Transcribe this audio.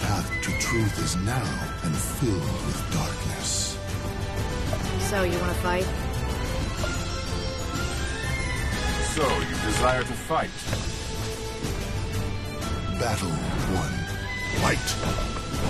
path to truth is narrow and filled with darkness. So, you wanna fight? So, you desire to fight? Battle one. Fight!